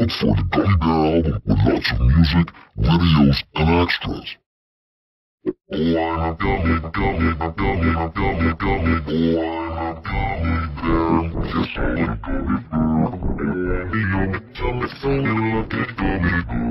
Look for the Gummy Bear album with lots of music, videos, and extras. Oh, I'm a gummy, gummy, gummy, gummy, gummy. Oh, I'm a gummy bear. Just a little gummy bear. Oh, I'm a gummy, gummy,